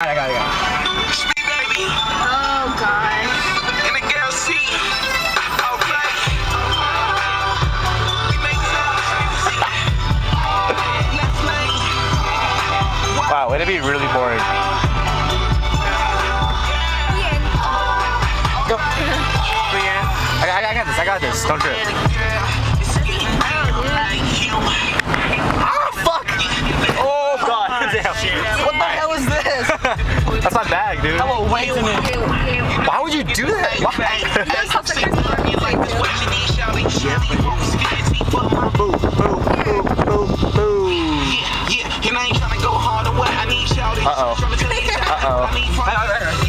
I got it, I got it. Baby. Oh gosh. In the girl seat. Okay. We make songs, music. Left lane. Wow, it'd be really boring. Go. I, I, I got this, I got this. Don't trip. Bag, dude. Oh, wait a minute. Why would you do that? Why? Boo, boo, boo, boo, boo. Yeah, and I ain't tryna go hard or what I need. Uh-oh. Uh-oh. Uh-oh.